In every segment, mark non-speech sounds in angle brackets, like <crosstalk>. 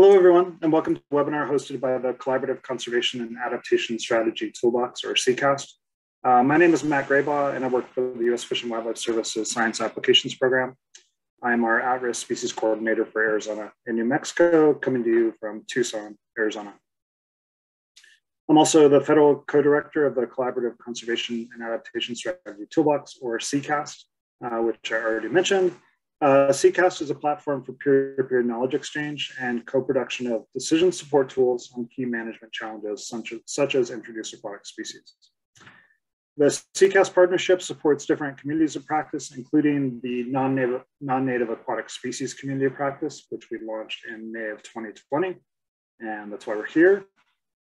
Hello, everyone, and welcome to the webinar hosted by the Collaborative Conservation and Adaptation Strategy Toolbox, or CCAST. Uh, my name is Matt Graybaugh, and I work for the U.S. Fish and Wildlife Services Science Applications Program. I'm our at-risk species coordinator for Arizona and New Mexico, coming to you from Tucson, Arizona. I'm also the federal co-director of the Collaborative Conservation and Adaptation Strategy Toolbox, or CCAST, uh, which I already mentioned. Uh, CCAST is a platform for peer-to-peer knowledge exchange and co-production of decision support tools on key management challenges such as, such as introduced aquatic species. The CCAST partnership supports different communities of practice, including the non-native, non-native aquatic species community of practice, which we launched in May of 2020, and that's why we're here.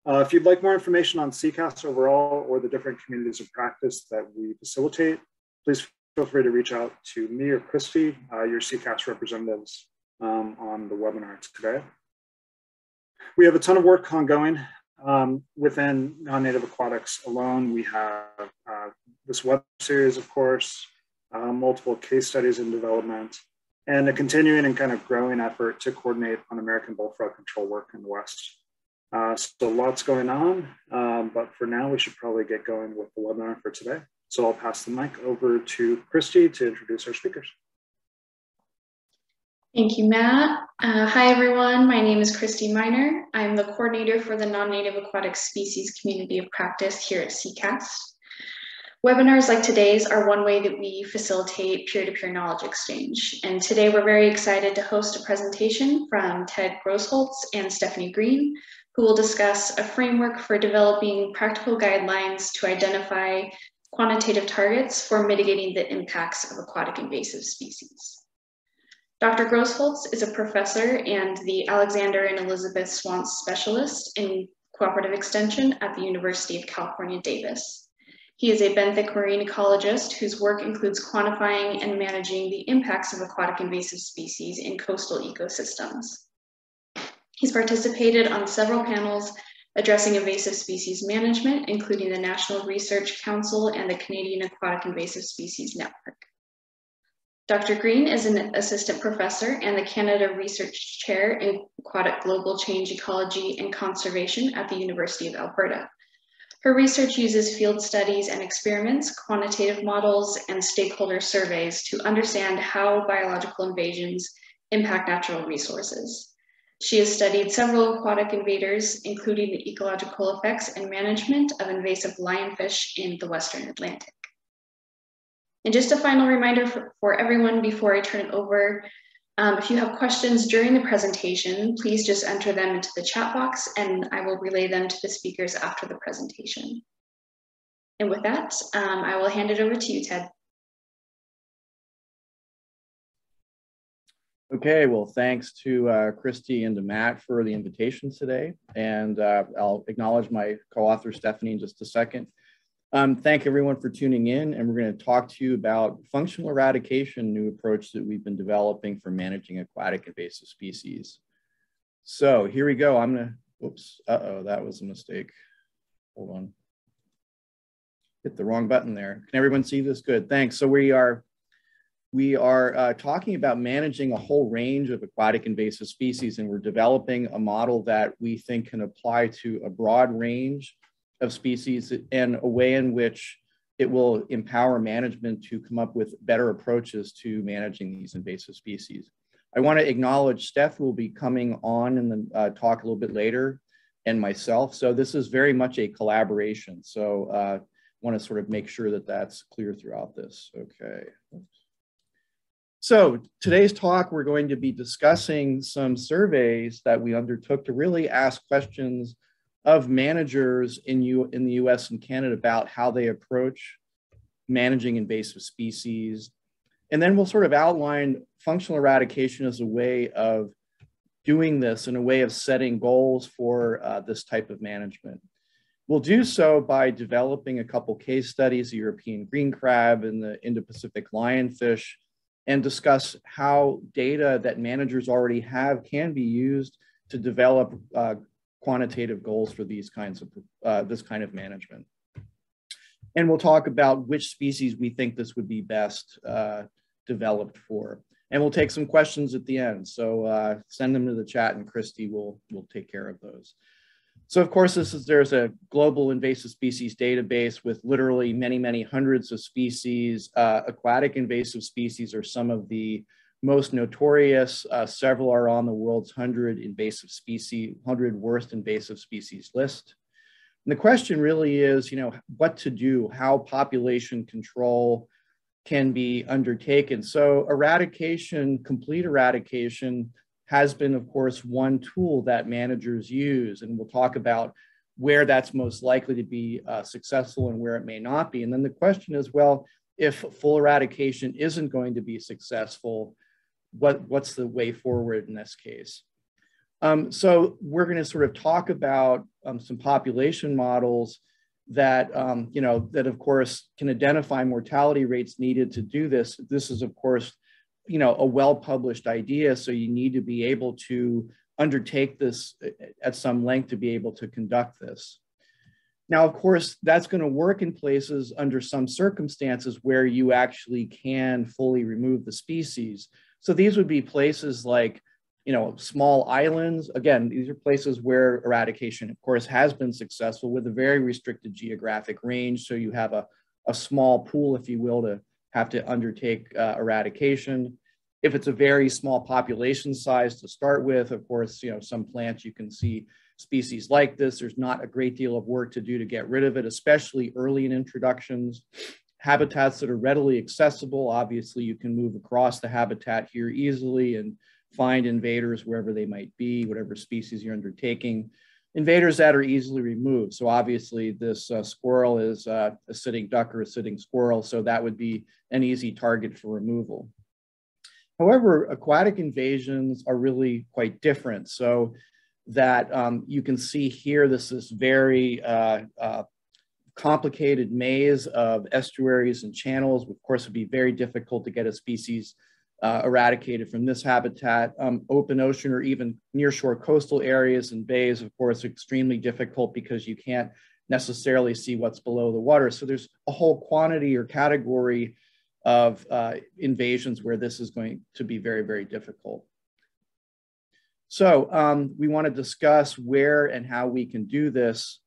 Uh, if you'd like more information on CCAST overall or the different communities of practice that we facilitate, please feel free to reach out to me or Christy, uh, your CCAST representatives um, on the webinar today. We have a ton of work ongoing um, within non-native aquatics alone. We have uh, this web series, of course, uh, multiple case studies in development, and a continuing and kind of growing effort to coordinate on American bullfrog control work in the West. Uh, so lots going on, um, but for now, we should probably get going with the webinar for today. So I'll pass the mic over to Christy to introduce our speakers. Thank you, Matt. Uh, hi, everyone. My name is Christy Miner. I'm the coordinator for the Non-Native Aquatic Species Community of Practice here at CCAST. Webinars like today's are one way that we facilitate peer-to-peer -peer knowledge exchange. And today we're very excited to host a presentation from Ted Grosholz and Stephanie Green, who will discuss a framework for developing practical guidelines to identify quantitative targets for mitigating the impacts of aquatic invasive species. Dr. Grosholz is a professor and the Alexander and Elizabeth Swantz Specialist in Cooperative Extension at the University of California, Davis. He is a benthic marine ecologist whose work includes quantifying and managing the impacts of aquatic invasive species in coastal ecosystems. He's participated on several panels addressing invasive species management, including the National Research Council and the Canadian Aquatic Invasive Species Network. Dr. Green is an assistant professor and the Canada Research Chair in Aquatic Global Change Ecology and Conservation at the University of Alberta. Her research uses field studies and experiments, quantitative models, and stakeholder surveys to understand how biological invasions impact natural resources. She has studied several aquatic invaders, including the ecological effects and management of invasive lionfish in the Western Atlantic. And just a final reminder for, for everyone before I turn it over, um, if you have questions during the presentation, please just enter them into the chat box and I will relay them to the speakers after the presentation. And with that, um, I will hand it over to you, Ted. Okay, well, thanks to uh, Christy and to Matt for the invitation today. And uh, I'll acknowledge my co-author Stephanie in just a second. Um, thank everyone for tuning in. And we're going to talk to you about functional eradication, new approach that we've been developing for managing aquatic invasive species. So here we go. I'm to, whoops, uh-oh, that was a mistake. Hold on. Hit the wrong button there. Can everyone see this? Good, thanks. So we are we are uh, talking about managing a whole range of aquatic invasive species, and we're developing a model that we think can apply to a broad range of species and a way in which it will empower management to come up with better approaches to managing these invasive species. I want to acknowledge Steph will be coming on in the uh, talk a little bit later and myself. So this is very much a collaboration. So uh, want to sort of make sure that that's clear throughout this. Okay. So today's talk, we're going to be discussing some surveys that we undertook to really ask questions of managers in, U, in the US and Canada about how they approach managing invasive species. And then we'll sort of outline functional eradication as a way of doing this in a way of setting goals for uh, this type of management. We'll do so by developing a couple case studies, the European green crab and the Indo-Pacific lionfish, and discuss how data that managers already have can be used to develop uh, quantitative goals for these kinds of uh, this kind of management. And we'll talk about which species we think this would be best uh, developed for. And we'll take some questions at the end. So uh, send them to the chat and Christy will, will take care of those. So of course, this is, there's a global invasive species database with literally many, many hundreds of species. Uh, aquatic invasive species are some of the most notorious. Uh, several are on the world's 100 invasive species, 100 worst invasive species list. And the question really is, you know, what to do, how population control can be undertaken. So eradication, complete eradication has been, of course, one tool that managers use. And we'll talk about where that's most likely to be uh, successful and where it may not be. And then the question is, well, if full eradication isn't going to be successful, what, what's the way forward in this case? Um, so we're going to sort of talk about um, some population models that, um, you know, that of course can identify mortality rates needed to do this. This is of course, you know, a well-published idea. So you need to be able to undertake this uh, at some length to be able to conduct this. Now, of course, that's going to work in places under some circumstances where you actually can fully remove the species. So these would be places like, you know, small islands. Again, these are places where eradication, of course, has been successful with a very restricted geographic range. So you have a, a small pool, if you will, to have to undertake uh, eradication. If it's a very small population size to start with, of course, you know, some plants you can see species like this. There's not a great deal of work to do to get rid of it, especially early in introductions habitats that are readily accessible. Obviously, you can move across the habitat here easily and find invaders wherever they might be, whatever species you're undertaking. Invaders that are easily removed. So obviously this uh, squirrel is uh, a sitting duck or a sitting squirrel, so that would be an easy target for removal. However, aquatic invasions are really quite different. So that um, you can see here, this is very uh, uh complicated maze of estuaries and channels. Of course, would be very difficult to get a species uh, eradicated from this habitat. Um, open ocean or even nearshore coastal areas and bays, of course, extremely difficult because you can't necessarily see what's below the water. So there's a whole quantity or category of uh, invasions where this is going to be very, very difficult. So um, we want to discuss where and how we can do this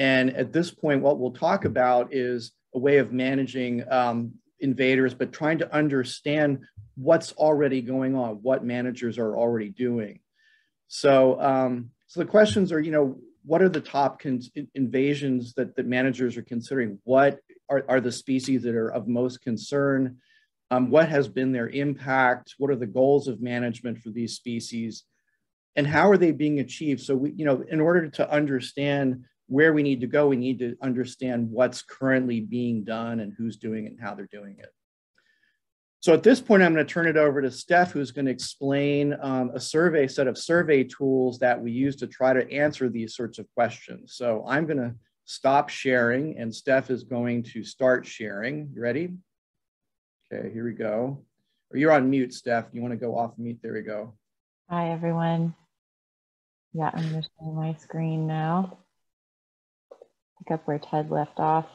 and at this point, what we'll talk about is a way of managing um, invaders, but trying to understand what's already going on, what managers are already doing. So, um, so the questions are, you know, what are the top invasions that, that managers are considering? What are, are the species that are of most concern? Um, what has been their impact? What are the goals of management for these species? And how are they being achieved? So we, you know, in order to understand where we need to go, we need to understand what's currently being done and who's doing it and how they're doing it. So at this point, I'm going to turn it over to Steph, who's going to explain um, a survey set of survey tools that we use to try to answer these sorts of questions. So I'm going to stop sharing and Steph is going to start sharing. You ready? Okay, here we go. Or you're on mute, Steph. You want to go off mute? There we go. Hi, everyone. Yeah, I'm going to share my screen now pick up where Ted left off.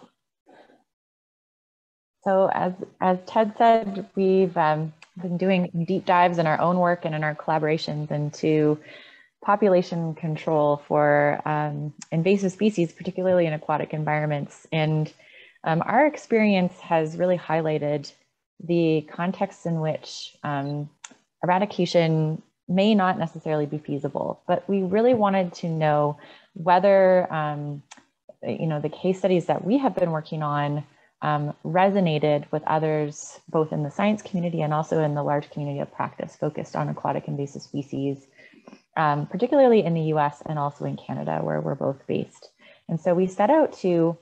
So as, as Ted said, we've um, been doing deep dives in our own work and in our collaborations into population control for um, invasive species, particularly in aquatic environments. And um, our experience has really highlighted the context in which um, eradication may not necessarily be feasible, but we really wanted to know whether um, you know, the case studies that we have been working on um, resonated with others, both in the science community and also in the large community of practice focused on aquatic invasive species, um, particularly in the US and also in Canada, where we're both based. And so we set out to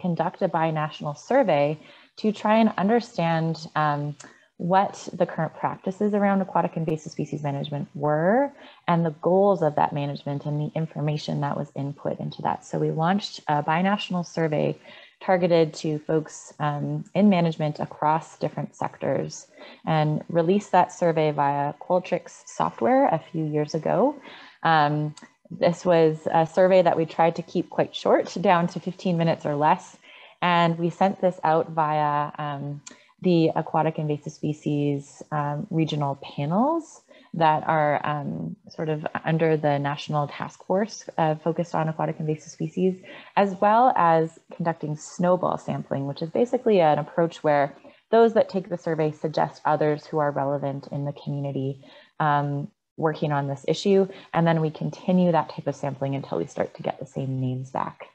conduct a binational survey to try and understand um, what the current practices around aquatic invasive species management were and the goals of that management and the information that was input into that. So we launched a binational survey targeted to folks um, in management across different sectors and released that survey via Qualtrics software a few years ago. Um, this was a survey that we tried to keep quite short, down to 15 minutes or less. And we sent this out via um, the aquatic invasive species um, regional panels that are um, sort of under the National Task Force uh, focused on aquatic invasive species, as well as conducting snowball sampling, which is basically an approach where those that take the survey suggest others who are relevant in the community um, working on this issue. And then we continue that type of sampling until we start to get the same names back.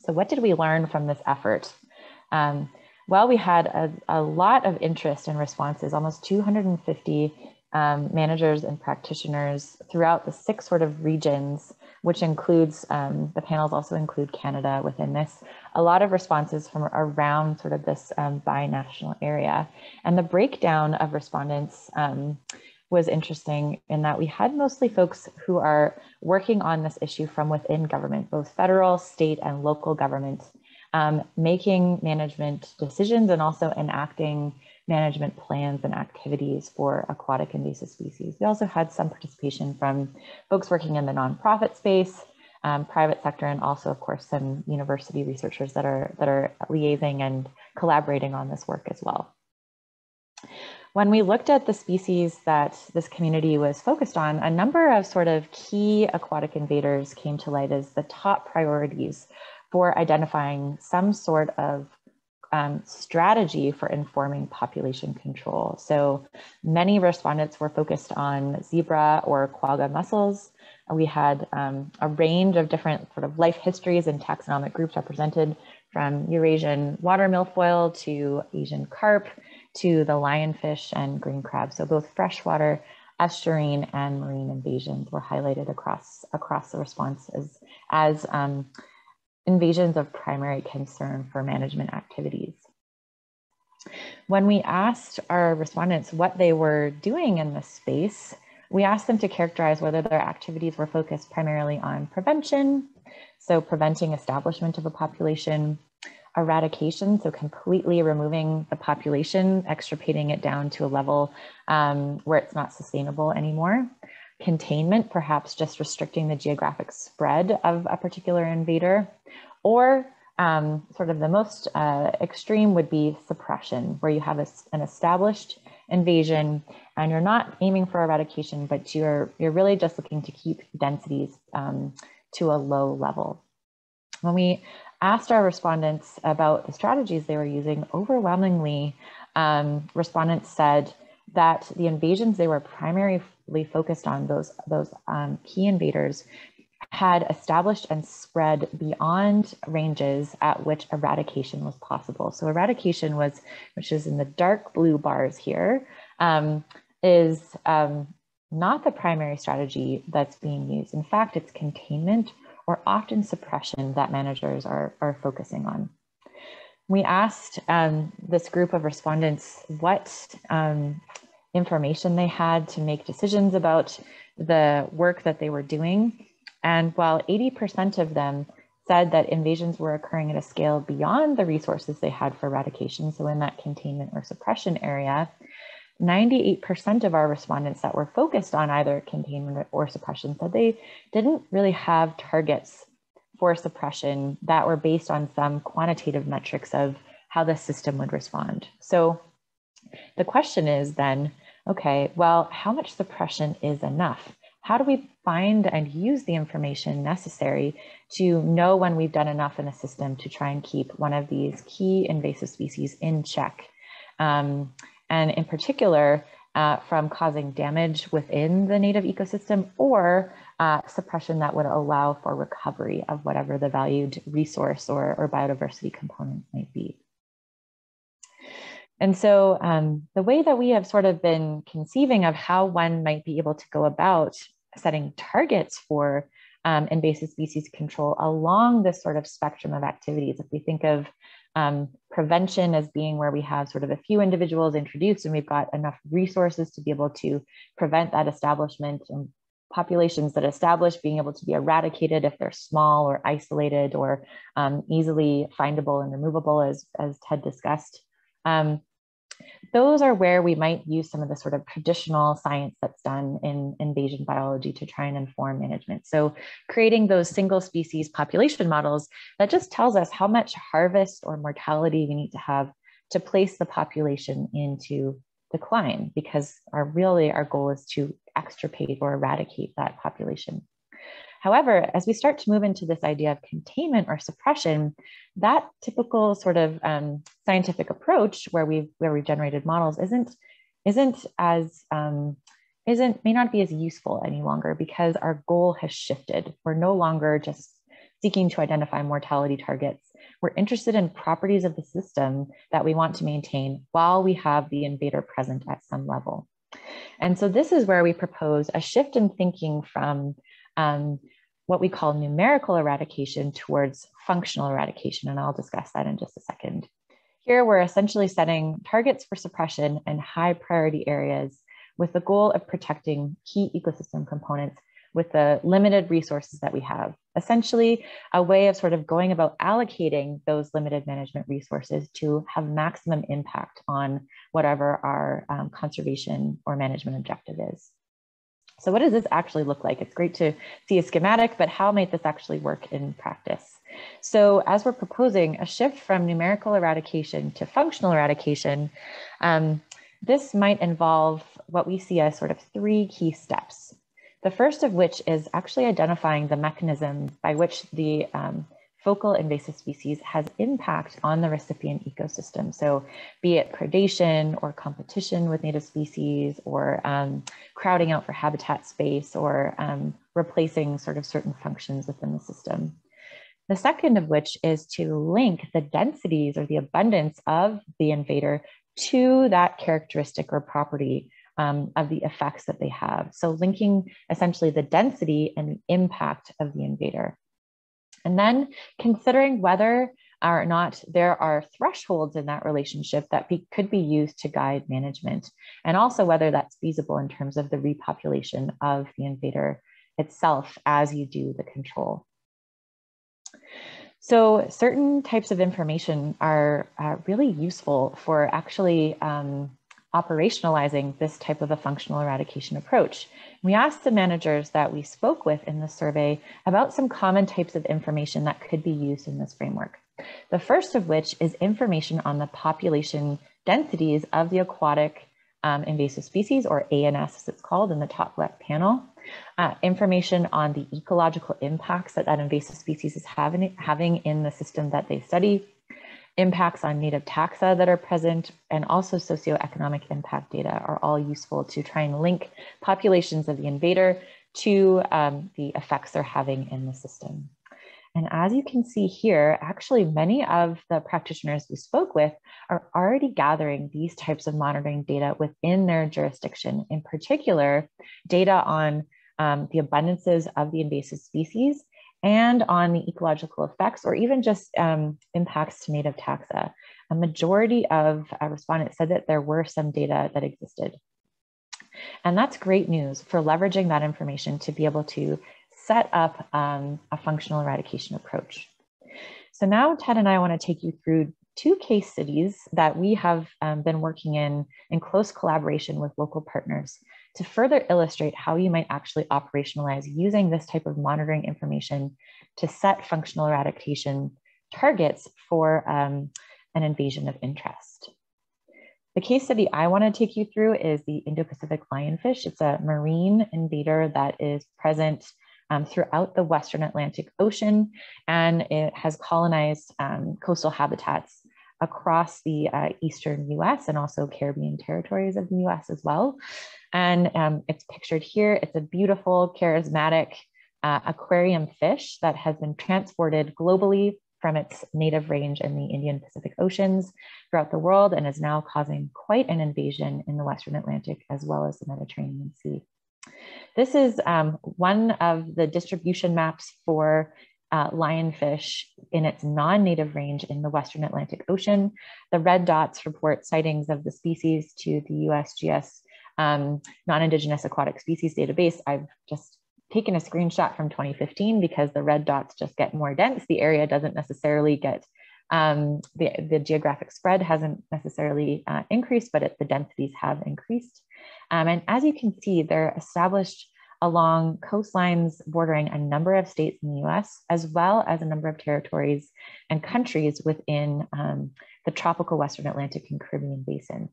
So what did we learn from this effort? Um, well, we had a, a, lot of interest and responses, almost 250 um, managers and practitioners throughout the six sort of regions, which includes, um, the panels also include Canada within this, a lot of responses from around sort of this um, binational area. And the breakdown of respondents um, was interesting in that we had mostly folks who are working on this issue from within government, both federal, state, and local government, um, making management decisions and also enacting management plans and activities for aquatic invasive species. We also had some participation from folks working in the nonprofit space, um, private sector, and also, of course, some university researchers that are, that are liaising and collaborating on this work as well. When we looked at the species that this community was focused on, a number of sort of key aquatic invaders came to light as the top priorities for identifying some sort of um, strategy for informing population control. So many respondents were focused on zebra or quagga mussels. We had um, a range of different sort of life histories and taxonomic groups represented from Eurasian water milfoil to Asian carp to the lionfish and green crab. So both freshwater, estuarine, and marine invasions were highlighted across, across the responses as um, invasions of primary concern for management activities. When we asked our respondents what they were doing in this space, we asked them to characterize whether their activities were focused primarily on prevention, so preventing establishment of a population, eradication, so completely removing the population, extirpating it down to a level um, where it's not sustainable anymore, containment, perhaps just restricting the geographic spread of a particular invader, or um, sort of the most uh, extreme would be suppression, where you have a, an established invasion and you're not aiming for eradication, but you're, you're really just looking to keep densities um, to a low level. When we asked our respondents about the strategies they were using, overwhelmingly, um, respondents said that the invasions they were focused on, those, those um, key invaders, had established and spread beyond ranges at which eradication was possible. So eradication was, which is in the dark blue bars here, um, is um, not the primary strategy that's being used. In fact, it's containment or often suppression that managers are, are focusing on. We asked um, this group of respondents what um, information they had to make decisions about the work that they were doing. And while 80% of them said that invasions were occurring at a scale beyond the resources they had for eradication, so in that containment or suppression area, 98% of our respondents that were focused on either containment or suppression said they didn't really have targets for suppression that were based on some quantitative metrics of how the system would respond. So the question is then, okay, well, how much suppression is enough? How do we find and use the information necessary to know when we've done enough in a system to try and keep one of these key invasive species in check? Um, and in particular, uh, from causing damage within the native ecosystem or uh, suppression that would allow for recovery of whatever the valued resource or, or biodiversity component might be. And so um, the way that we have sort of been conceiving of how one might be able to go about setting targets for um, invasive species control along this sort of spectrum of activities, if we think of um, prevention as being where we have sort of a few individuals introduced and we've got enough resources to be able to prevent that establishment and populations that establish being able to be eradicated if they're small or isolated or um, easily findable and removable as, as Ted discussed. Um, those are where we might use some of the sort of traditional science that's done in invasion biology to try and inform management. So creating those single species population models that just tells us how much harvest or mortality we need to have to place the population into decline because our really our goal is to extirpate or eradicate that population. However, as we start to move into this idea of containment or suppression, that typical sort of um, scientific approach where we've where we've generated models isn't isn't as um, isn't may not be as useful any longer because our goal has shifted. We're no longer just seeking to identify mortality targets. We're interested in properties of the system that we want to maintain while we have the invader present at some level. And so this is where we propose a shift in thinking from um, what we call numerical eradication towards functional eradication. And I'll discuss that in just a second. Here, we're essentially setting targets for suppression and high priority areas with the goal of protecting key ecosystem components with the limited resources that we have. Essentially, a way of sort of going about allocating those limited management resources to have maximum impact on whatever our um, conservation or management objective is. So what does this actually look like? It's great to see a schematic, but how might this actually work in practice? So as we're proposing a shift from numerical eradication to functional eradication, um, this might involve what we see as sort of three key steps. The first of which is actually identifying the mechanism by which the um, focal invasive species has impact on the recipient ecosystem. So be it predation or competition with native species or um, crowding out for habitat space or um, replacing sort of certain functions within the system. The second of which is to link the densities or the abundance of the invader to that characteristic or property um, of the effects that they have. So linking essentially the density and the impact of the invader. And then considering whether or not there are thresholds in that relationship that be, could be used to guide management, and also whether that's feasible in terms of the repopulation of the invader itself as you do the control. So certain types of information are uh, really useful for actually um, operationalizing this type of a functional eradication approach. We asked the managers that we spoke with in the survey about some common types of information that could be used in this framework. The first of which is information on the population densities of the aquatic um, invasive species, or ANS as it's called in the top left panel. Uh, information on the ecological impacts that that invasive species is having, having in the system that they study, impacts on native taxa that are present, and also socioeconomic impact data are all useful to try and link populations of the invader to um, the effects they're having in the system. And as you can see here, actually many of the practitioners we spoke with are already gathering these types of monitoring data within their jurisdiction, in particular, data on um, the abundances of the invasive species and on the ecological effects or even just um, impacts to native taxa. A majority of uh, respondents said that there were some data that existed. And that's great news for leveraging that information to be able to set up um, a functional eradication approach. So now Ted and I want to take you through two case studies that we have um, been working in in close collaboration with local partners to further illustrate how you might actually operationalize using this type of monitoring information to set functional eradication targets for um, an invasion of interest. The case study I want to take you through is the Indo-Pacific lionfish. It's a marine invader that is present um, throughout the Western Atlantic Ocean, and it has colonized um, coastal habitats across the uh, Eastern US and also Caribbean territories of the US as well. And um, it's pictured here. It's a beautiful, charismatic uh, aquarium fish that has been transported globally from its native range in the Indian Pacific Oceans throughout the world and is now causing quite an invasion in the Western Atlantic as well as the Mediterranean Sea. This is um, one of the distribution maps for uh, lionfish in its non-native range in the Western Atlantic Ocean. The red dots report sightings of the species to the USGS um, non-Indigenous aquatic species database. I've just taken a screenshot from 2015 because the red dots just get more dense. The area doesn't necessarily get, um, the, the geographic spread hasn't necessarily uh, increased, but it, the densities have increased. Um, and as you can see, they're established along coastlines bordering a number of states in the US, as well as a number of territories and countries within um, the tropical Western Atlantic and Caribbean basin.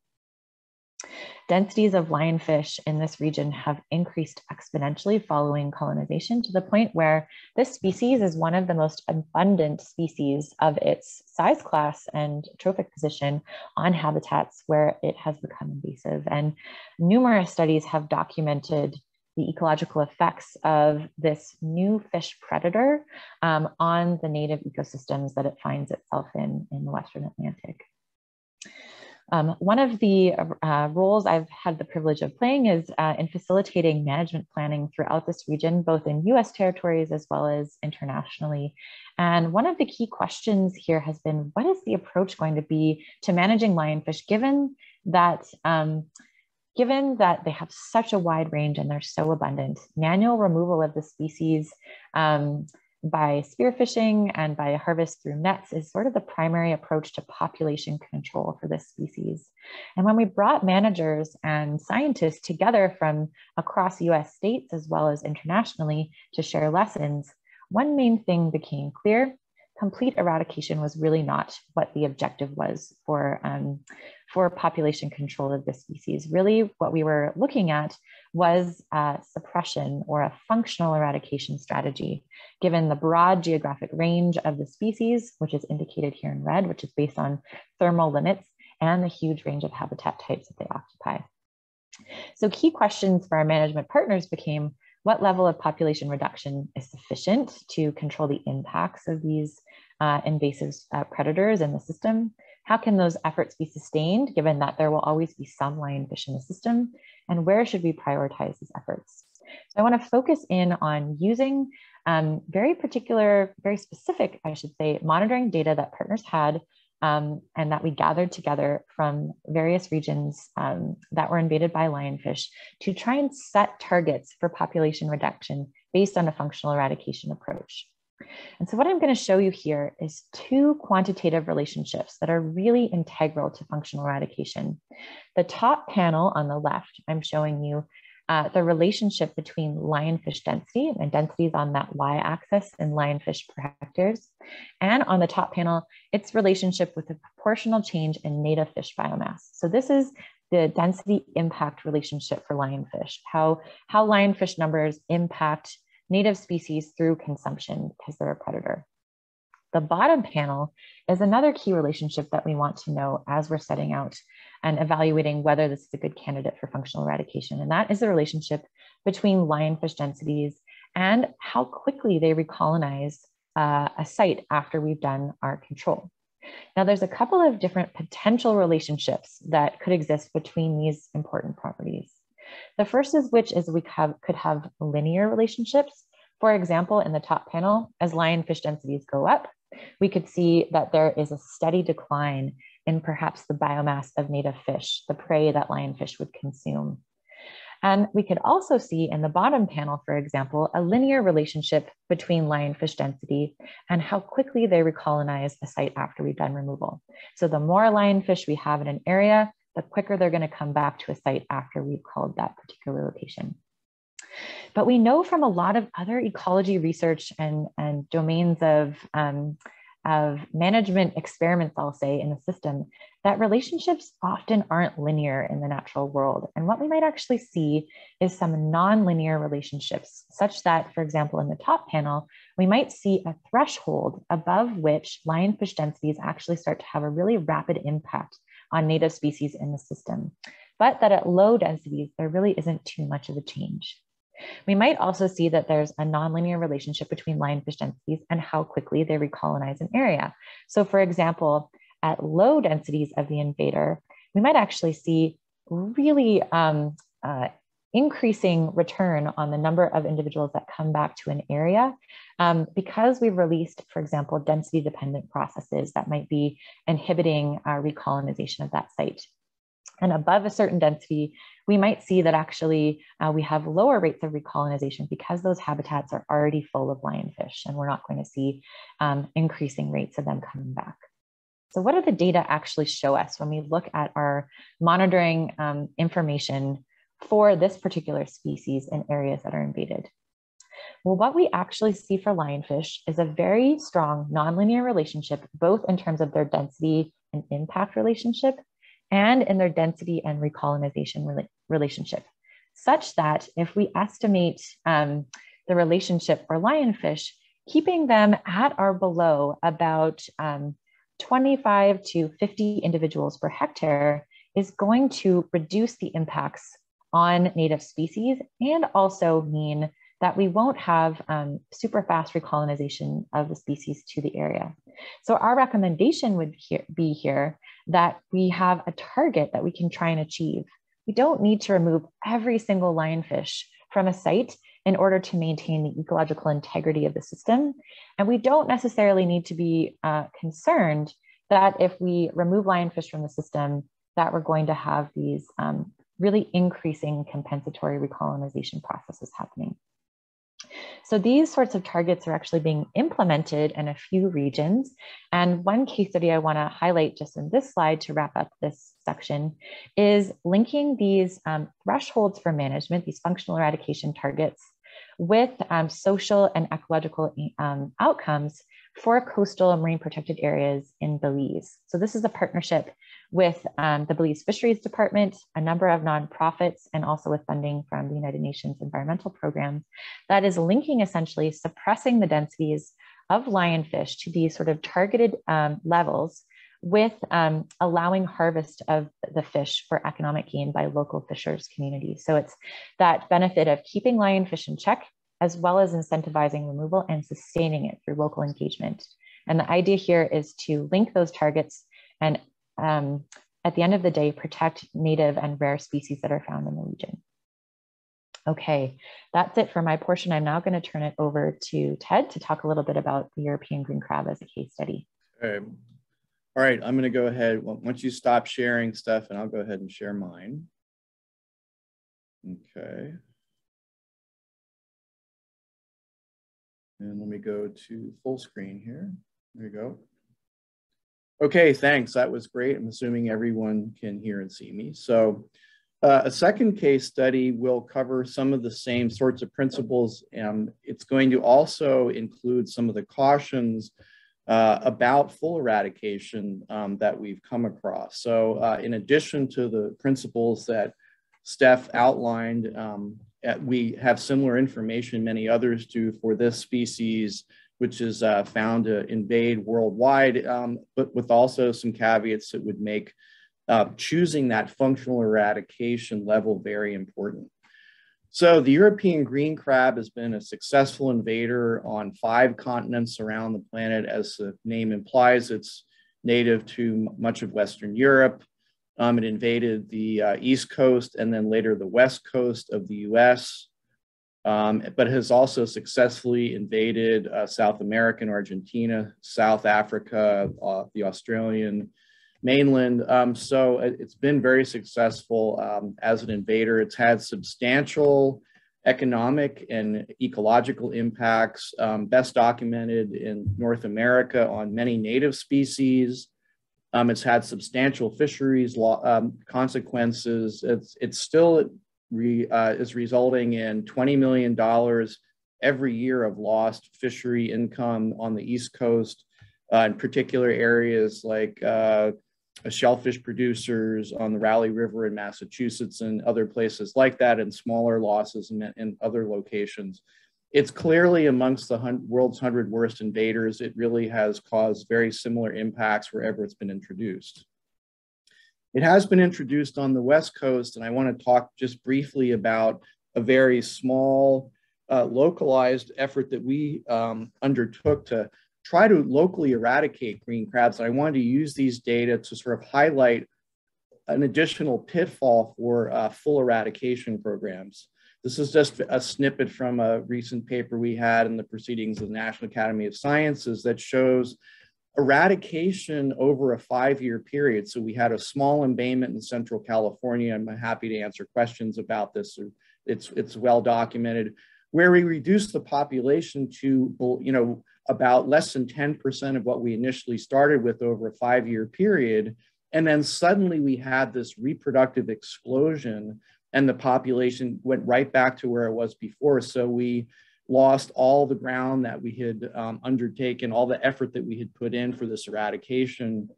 Densities of lionfish in this region have increased exponentially following colonization to the point where this species is one of the most abundant species of its size class and trophic position on habitats where it has become invasive. And numerous studies have documented the ecological effects of this new fish predator um, on the native ecosystems that it finds itself in in the Western Atlantic. Um, one of the uh, roles I've had the privilege of playing is uh, in facilitating management planning throughout this region, both in US territories as well as internationally. And one of the key questions here has been, what is the approach going to be to managing lionfish given that um, given that they have such a wide range and they're so abundant, manual removal of the species um, by spearfishing and by harvest through nets is sort of the primary approach to population control for this species. And when we brought managers and scientists together from across US states as well as internationally to share lessons, one main thing became clear. Complete eradication was really not what the objective was for, um, for population control of this species. Really, what we were looking at was suppression or a functional eradication strategy, given the broad geographic range of the species, which is indicated here in red, which is based on thermal limits, and the huge range of habitat types that they occupy. So key questions for our management partners became, what level of population reduction is sufficient to control the impacts of these uh, invasive uh, predators in the system? How can those efforts be sustained given that there will always be some lionfish in the system? And where should we prioritize these efforts? So I want to focus in on using um, very particular, very specific, I should say, monitoring data that partners had um, and that we gathered together from various regions um, that were invaded by lionfish to try and set targets for population reduction based on a functional eradication approach. And so what I'm going to show you here is two quantitative relationships that are really integral to functional eradication. The top panel on the left, I'm showing you uh, the relationship between lionfish density and densities on that y-axis in lionfish per hectares. And on the top panel, its relationship with the proportional change in native fish biomass. So this is the density impact relationship for lionfish, how, how lionfish numbers impact native species through consumption because they're a predator. The bottom panel is another key relationship that we want to know as we're setting out and evaluating whether this is a good candidate for functional eradication. And that is the relationship between lionfish densities and how quickly they recolonize uh, a site after we've done our control. Now, there's a couple of different potential relationships that could exist between these important properties. The first is which is we have, could have linear relationships. For example, in the top panel, as lionfish densities go up, we could see that there is a steady decline in perhaps the biomass of native fish, the prey that lionfish would consume. And we could also see in the bottom panel, for example, a linear relationship between lionfish density and how quickly they recolonize a site after we've done removal. So the more lionfish we have in an area, the quicker they're going to come back to a site after we've called that particular location. But we know from a lot of other ecology research and, and domains of, um, of management experiments, I'll say, in the system, that relationships often aren't linear in the natural world. And what we might actually see is some nonlinear relationships, such that, for example, in the top panel, we might see a threshold above which lionfish densities actually start to have a really rapid impact on native species in the system, but that at low densities, there really isn't too much of a change. We might also see that there's a nonlinear relationship between lionfish densities and how quickly they recolonize an area. So for example, at low densities of the invader, we might actually see really um, uh, increasing return on the number of individuals that come back to an area um, because we've released, for example, density dependent processes that might be inhibiting our recolonization of that site. And above a certain density, we might see that actually uh, we have lower rates of recolonization because those habitats are already full of lionfish and we're not going to see um, increasing rates of them coming back. So what do the data actually show us when we look at our monitoring um, information for this particular species in areas that are invaded? Well, what we actually see for lionfish is a very strong nonlinear relationship, both in terms of their density and impact relationship and in their density and recolonization re relationship, such that if we estimate um, the relationship for lionfish, keeping them at or below about um, 25 to 50 individuals per hectare is going to reduce the impacts on native species and also mean that we won't have um, super fast recolonization of the species to the area. So our recommendation would be here that we have a target that we can try and achieve. We don't need to remove every single lionfish from a site in order to maintain the ecological integrity of the system. And we don't necessarily need to be uh, concerned that if we remove lionfish from the system, that we're going to have these um, really increasing compensatory recolonization processes happening. So these sorts of targets are actually being implemented in a few regions. And one case study I wanna highlight just in this slide to wrap up this section is linking these um, thresholds for management, these functional eradication targets with um, social and ecological um, outcomes for coastal marine protected areas in Belize. So this is a partnership with um, the Belize Fisheries Department, a number of nonprofits, and also with funding from the United Nations Environmental Program that is linking essentially suppressing the densities of lionfish to these sort of targeted um, levels with um, allowing harvest of the fish for economic gain by local fishers communities. So it's that benefit of keeping lionfish in check, as well as incentivizing removal and sustaining it through local engagement. And the idea here is to link those targets and um, at the end of the day, protect native and rare species that are found in the region. Okay, that's it for my portion. I'm now going to turn it over to Ted to talk a little bit about the European green crab as a case study. Okay. All right, I'm going to go ahead. Once you stop sharing Steph, and I'll go ahead and share mine. Okay. And let me go to full screen here. There you go. Okay, thanks. That was great. I'm assuming everyone can hear and see me. So uh, a second case study will cover some of the same sorts of principles. and it's going to also include some of the cautions uh, about full eradication um, that we've come across. So uh, in addition to the principles that Steph outlined, um, we have similar information many others do for this species which is uh, found to invade worldwide, um, but with also some caveats that would make uh, choosing that functional eradication level very important. So the European green crab has been a successful invader on five continents around the planet. As the name implies, it's native to much of Western Europe. Um, it invaded the uh, East Coast and then later the West Coast of the US um, but has also successfully invaded uh, South America and Argentina, South Africa, uh, the Australian mainland. Um, so it, has been very successful um, as an invader. It's had substantial economic and ecological impacts, um, best documented in North America on many native species. Um, it's had substantial fisheries um, consequences. It's, it's still re, uh, is resulting in $20 million every year of lost fishery income on the East Coast, uh, in particular areas like uh, shellfish producers on the Rowley River in Massachusetts and other places like that, and smaller losses in, in other locations. It's clearly amongst the world's 100 worst invaders. It really has caused very similar impacts wherever it's been introduced. It has been introduced on the West Coast, and I want to talk just briefly about a very small, uh, localized effort that we um, undertook to try to locally eradicate green crabs. And I wanted to use these data to sort of highlight an additional pitfall for uh, full eradication programs. This is just a snippet from a recent paper we had in the proceedings of the National Academy of Sciences that shows eradication over a five-year period. So we had a small embayment in Central California. I'm happy to answer questions about this. It's, it's well documented, where we reduced the population to, you know, about less than 10% of what we initially started with over a five-year period. And then suddenly we had this reproductive explosion and the population went right back to where it was before. So we lost all the ground that we had um, undertaken, all the effort that we had put in for this eradication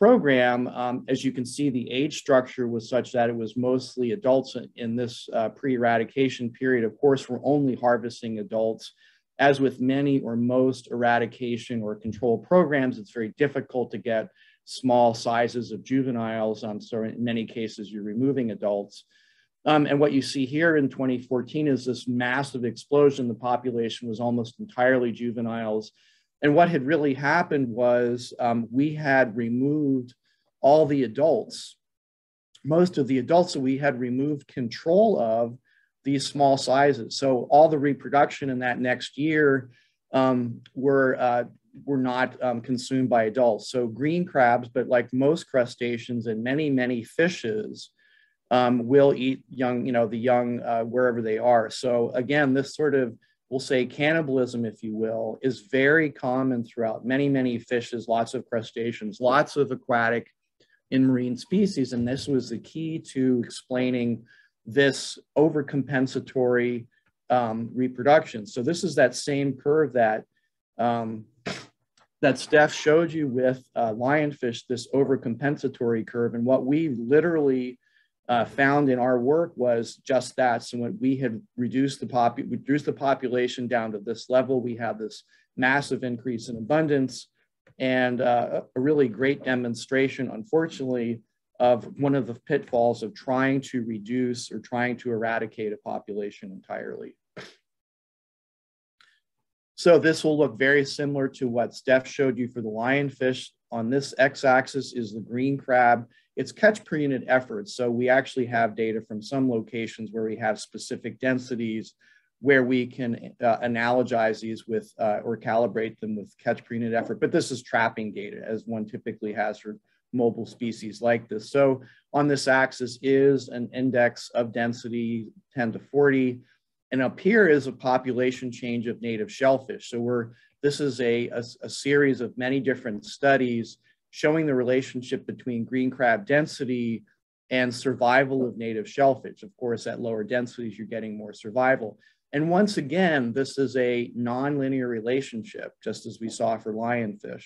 program, um, as you can see, the age structure was such that it was mostly adults in, this uh, pre-eradication period. Of course, we're only harvesting adults. As with many or most eradication or control programs, it's very difficult to get small sizes of juveniles. Um, so in many cases, you're removing adults. Um, and what you see here in 2014 is this massive explosion. The population was almost entirely juveniles. And what had really happened was um, we had removed all the adults, most of the adults that we had removed control of these small sizes. So all the reproduction in that next year um, were, uh, were not um, consumed by adults. So green crabs, but like most crustaceans and many, many fishes, um, will eat young, you know, the young uh, wherever they are. So again, this sort of we'll say cannibalism, if you will, is very common throughout many, many fishes, lots of crustaceans, lots of aquatic and marine species. And this was the key to explaining this overcompensatory um, reproduction. So this is that same curve that um, that Steph showed you with uh, lionfish, this overcompensatory curve. And what we literally uh, found in our work was just that. So when we had reduced the, pop reduced the population down to this level, we had this massive increase in abundance and uh, a really great demonstration, unfortunately, of one of the pitfalls of trying to reduce or trying to eradicate a population entirely. So this will look very similar to what Steph showed you for the lionfish. On this x-axis is the green crab it's catch per unit efforts. So we actually have data from some locations where we have specific densities where we can uh, analogize these with uh, or calibrate them with catch per unit effort. But this is trapping data as one typically has for mobile species like this. So on this axis is an index of density 10 to 40. And up here is a population change of native shellfish. So we're, this is a, a, a series of many different studies showing the relationship between green crab density and survival of native shellfish. Of course, at lower densities, you're getting more survival. And once again, this is a nonlinear relationship, just as we saw for lionfish.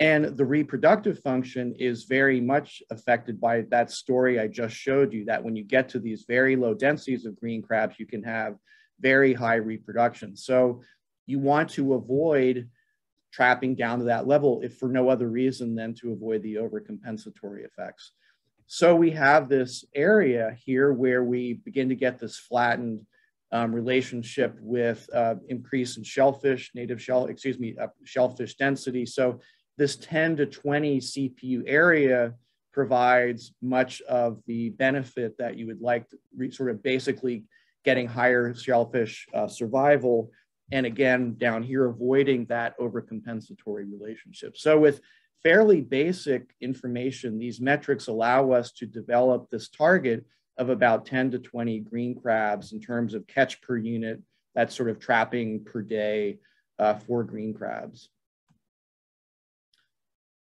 And the reproductive function is very much affected by that story I just showed you, that when you get to these very low densities of green crabs, you can have very high reproduction. So you want to avoid trapping down to that level if for no other reason than to avoid the overcompensatory effects. So we have this area here where we begin to get this flattened um, relationship with uh, increase in shellfish, native shell, excuse me, uh, shellfish density. So this 10 to 20 CPU area provides much of the benefit that you would like to sort of basically getting higher shellfish uh, survival and again, down here, avoiding that overcompensatory relationship. So with fairly basic information, these metrics allow us to develop this target of about 10 to 20 green crabs in terms of catch per unit, that sort of trapping per day uh, for green crabs.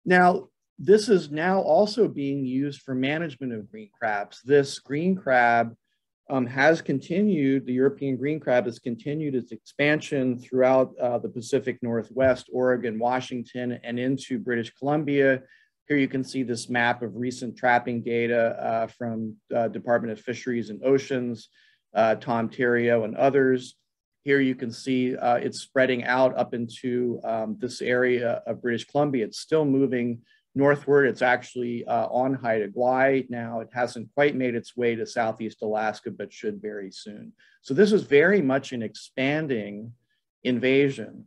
Now, this is now also being used for management of green crabs. This green crab um, has continued, the European green crab has continued its expansion throughout uh, the Pacific Northwest, Oregon, Washington, and into British Columbia. Here you can see this map of recent trapping data uh, from uh, Department of Fisheries and Oceans, uh, Tom Therriault and others. Here you can see uh, it's spreading out up into um, this area of British Columbia. It's still moving northward. It's actually uh, on Haida Gwaii now. It hasn't quite made its way to Southeast Alaska, but should very soon. So this is very much an expanding invasion.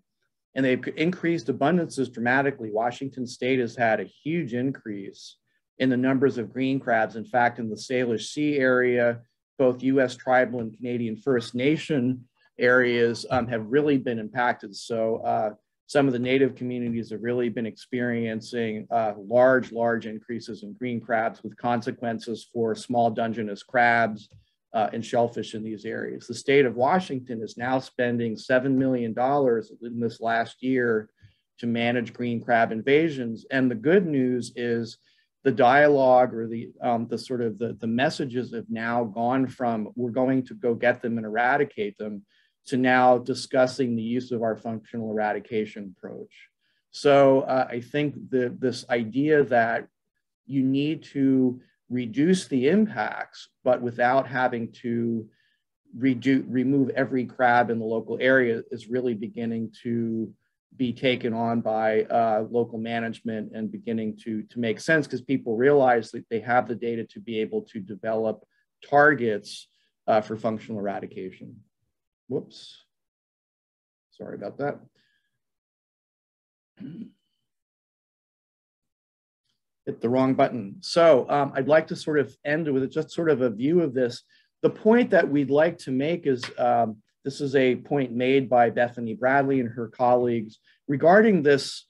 And they've increased abundances dramatically. Washington state has had a huge increase in the numbers of green crabs. In fact, in the Salish Sea area, both US tribal and Canadian First Nation areas um, have really been impacted. So uh, some of the native communities have really been experiencing uh, large, large increases in green crabs with consequences for small Dungeness crabs uh, and shellfish in these areas. The state of Washington is now spending $7 million in this last year to manage green crab invasions. And the good news is the dialogue or the, um, the sort of the, the messages have now gone from we're going to go get them and eradicate them to now discussing the use of our functional eradication approach. So uh, I think the, this idea that you need to reduce the impacts, but without having to remove every crab in the local area is really beginning to be taken on by uh, local management and beginning to, to make sense because people realize that they have the data to be able to develop targets uh, for functional eradication. Whoops. Sorry about that. Hit the wrong button. So um, I'd like to sort of end with just sort of a view of this. The point that we'd like to make is um, this is a point made by Bethany Bradley and her colleagues regarding this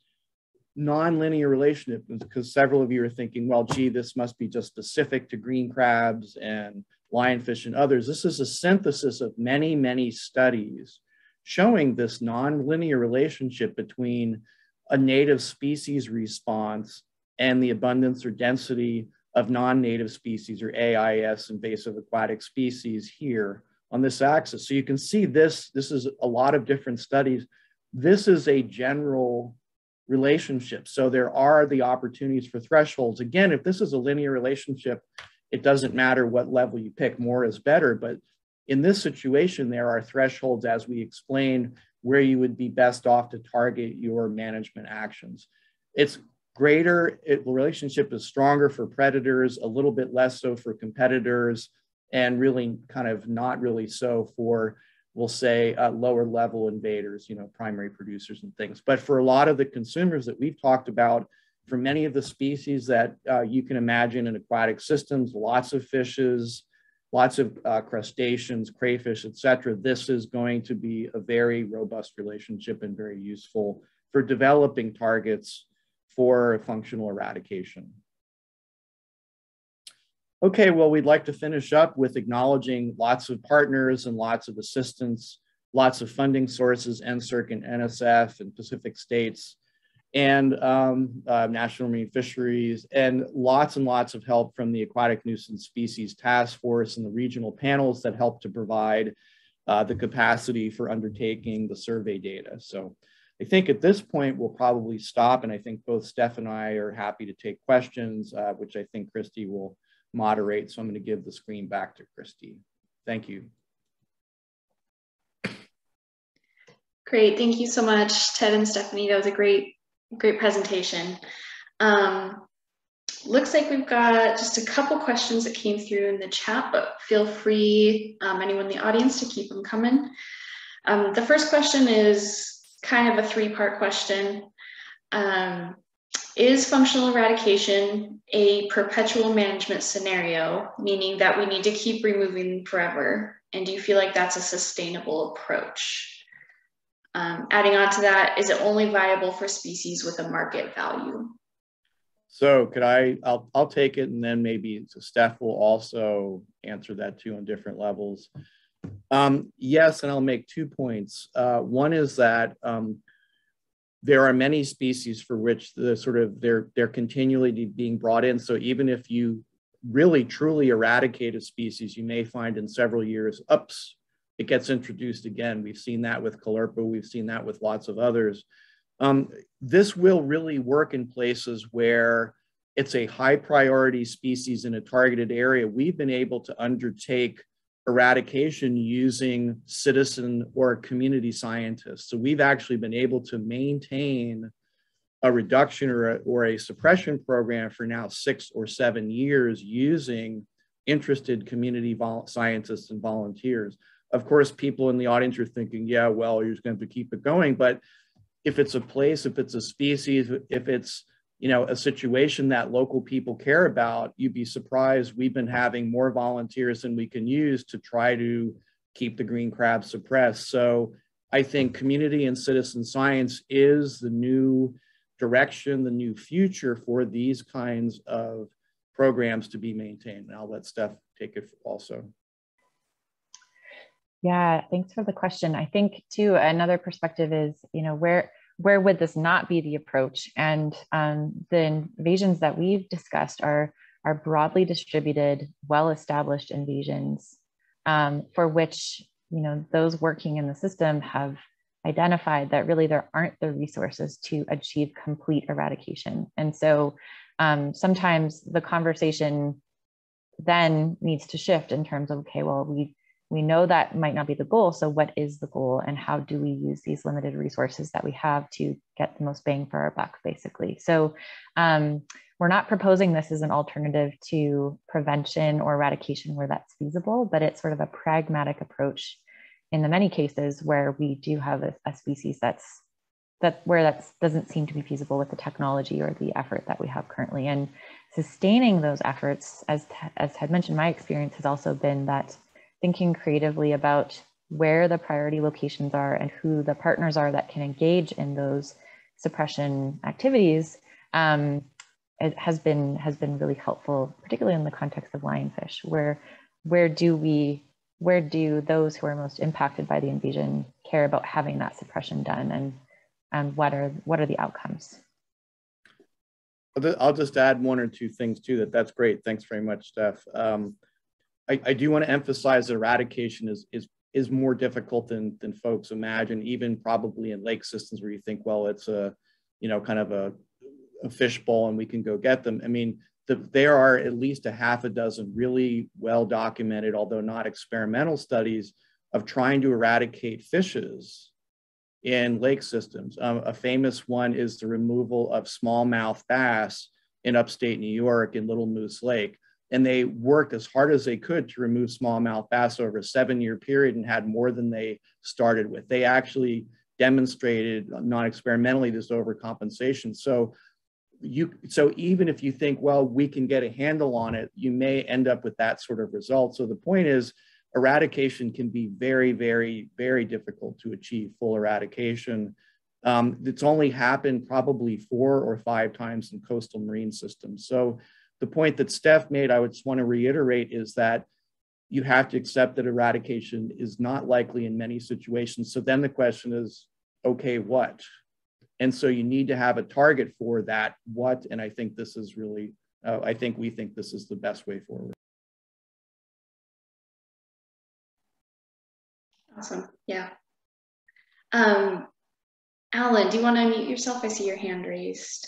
nonlinear relationship, because several of you are thinking, well, gee, this must be just specific to green crabs and lionfish and others. This is a synthesis of many, many studies showing this nonlinear relationship between a native species response and the abundance or density of non-native species or AIS invasive aquatic species here on this axis. So you can see this, this is a lot of different studies. This is a general relationship. So there are the opportunities for thresholds. Again, if this is a linear relationship, it doesn't matter what level you pick, more is better. But in this situation, there are thresholds, as we explained, where you would be best off to target your management actions. It's greater, it, relationship is stronger for predators, a little bit less so for competitors and really kind of not really so for we'll say uh, lower level invaders you know primary producers and things but for a lot of the consumers that we've talked about for many of the species that uh, you can imagine in aquatic systems lots of fishes lots of uh, crustaceans crayfish etc this is going to be a very robust relationship and very useful for developing targets for functional eradication. Okay, well, we'd like to finish up with acknowledging lots of partners and lots of assistance, lots of funding sources, NSERC and NSF and Pacific States, and um, uh, National Marine Fisheries, and lots and lots of help from the Aquatic Nuisance Species Task Force and the regional panels that help to provide uh, the capacity for undertaking the survey data. So I think at this point, we'll probably stop, and I think both Steph and I are happy to take questions, uh, which I think Christy will moderate. So I'm going to give the screen back to Christy. Thank you. Great. Thank you so much, Ted and Stephanie. That was a great, great presentation. Um, looks like we've got just a couple questions that came through in the chat, but feel free, um, anyone in the audience, to keep them coming. Um, the first question is kind of a three-part question. Um, is functional eradication a perpetual management scenario, meaning that we need to keep removing forever? And do you feel like that's a sustainable approach? Um, adding on to that, is it only viable for species with a market value? So could I, I'll, I'll take it and then maybe Steph will also answer that too on different levels. Um, yes, and I'll make two points. Uh, one is that um, there are many species for which the sort of they're they're continually being brought in. So even if you really truly eradicate a species, you may find in several years, ups, it gets introduced again. We've seen that with Caulerpa, we've seen that with lots of others. Um, this will really work in places where it's a high priority species in a targeted area. We've been able to undertake eradication using citizen or community scientists. So we've actually been able to maintain a reduction or a, or a suppression program for now six or seven years using interested community scientists and volunteers. Of course, people in the audience are thinking, yeah, well, you're just going to keep it going. But if it's a place, if it's a species, if it's you know, a situation that local people care about, you'd be surprised. We've been having more volunteers than we can use to try to keep the green crab suppressed. So I think community and citizen science is the new direction, the new future for these kinds of programs to be maintained. And I'll let Steph take it also. Yeah, thanks for the question. I think too, another perspective is, you know, where where would this not be the approach? And um, the invasions that we've discussed are, are broadly distributed, well-established invasions um, for which, you know, those working in the system have identified that really there aren't the resources to achieve complete eradication. And so um, sometimes the conversation then needs to shift in terms of, okay, well, we we know that might not be the goal. So what is the goal and how do we use these limited resources that we have to get the most bang for our buck, basically? So um, we're not proposing this as an alternative to prevention or eradication where that's feasible, but it's sort of a pragmatic approach in the many cases where we do have a, a species that's that where that doesn't seem to be feasible with the technology or the effort that we have currently. And sustaining those efforts, as as had mentioned, my experience has also been that thinking creatively about where the priority locations are and who the partners are that can engage in those suppression activities um, it has been has been really helpful, particularly in the context of lionfish, where where do we where do those who are most impacted by the invasion care about having that suppression done? And and what are what are the outcomes? I'll just add one or two things too that that's great. Thanks very much steph. Um, I, I, do want to emphasize that eradication is is is more difficult than than folks imagine even probably in lake systems where you think well it's a you know kind of a, a fishbowl and we can go get them i mean the, there are at least a half a dozen really well documented, although not experimental studies of trying to eradicate fishes in lake systems. Um, a famous one is the removal of smallmouth bass in upstate New York in Little Moose Lake. And they worked as hard as they could to remove smallmouth bass over a seven year period and had more than they started with. They actually demonstrated non experimentally this overcompensation. So you so even if you think well we can get a handle on it you may end up with that sort of result so the point is eradication can be very very very difficult to achieve full eradication um, it's only happened probably four or five times in coastal marine systems so the point that steph made i would just want to reiterate is that you have to accept that eradication is not likely in many situations so then the question is okay what and so you need to have a target for that what, and I think this is really, uh, I think we think this is the best way forward. Awesome, yeah. Um, Alan, do you want to unmute yourself? I see your hand raised.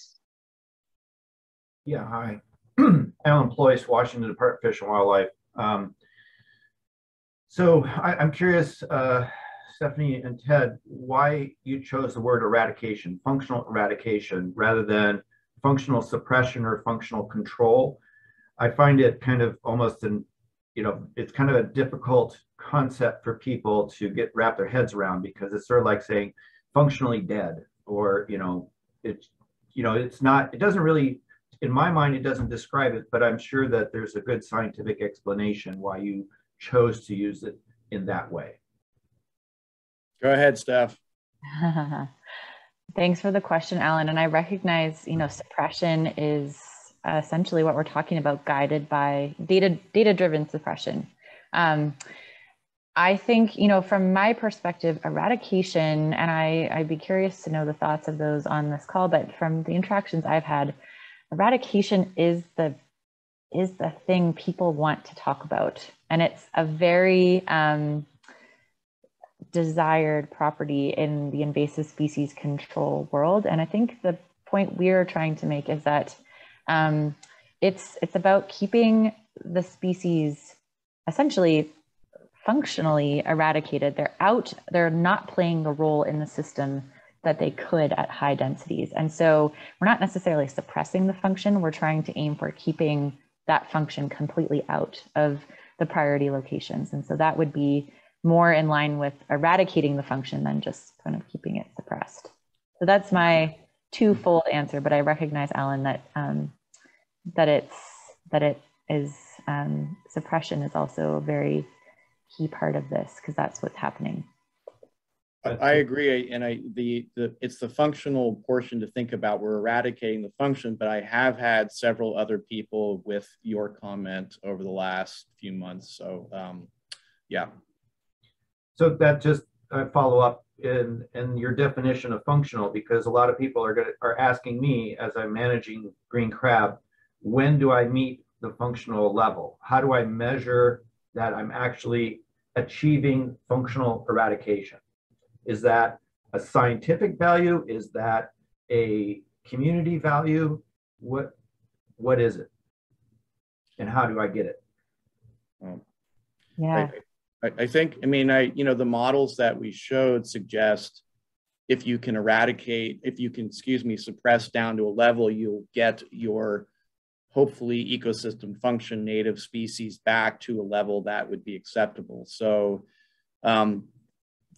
Yeah, hi. <clears throat> Alan Pleus, Washington Department of Fish and Wildlife. Um, so I, am curious, uh, Stephanie and Ted, why you chose the word eradication, functional eradication, rather than functional suppression or functional control. I find it kind of almost an, you know, it's kind of a difficult concept for people to get wrap their heads around because it's sort of like saying functionally dead or, you know, it's, you know, it's not, it doesn't really, in my mind, it doesn't describe it, but I'm sure that there's a good scientific explanation why you chose to use it in that way. Go ahead, Steph. <laughs> Thanks for the question, Alan. And I recognize, you know, suppression is essentially what we're talking about, guided by data data driven suppression. Um, I think, you know, from my perspective, eradication, and I, I'd be curious to know the thoughts of those on this call, but from the interactions I've had, eradication is the is the thing people want to talk about. And it's a very um, desired property in the invasive species control world. And I think the point we're trying to make is that um, it's it's about keeping the species essentially functionally eradicated. They're out, they're not playing the role in the system that they could at high densities. And so we're not necessarily suppressing the function, we're trying to aim for keeping that function completely out of the priority locations. And so that would be more in line with eradicating the function than just kind of keeping it suppressed. So that's my twofold answer, but I recognize, Alan, that um, that it's that it is um, suppression is also a very key part of this because that's what's happening. I agree, and I the the it's the functional portion to think about. We're eradicating the function, but I have had several other people with your comment over the last few months. So, um, yeah, so that just uh, follow up in in your definition of functional because a lot of people are gonna, are asking me as I'm managing green crab, when do I meet the functional level? How do I measure that I'm actually achieving functional eradication? Is that a scientific value? Is that a community value? What what is it? And how do I get it? Yeah. I, I think, I mean, I, you know, the models that we showed suggest if you can eradicate, if you can, excuse me, suppress down to a level, you'll get your hopefully ecosystem function native species back to a level that would be acceptable. So um,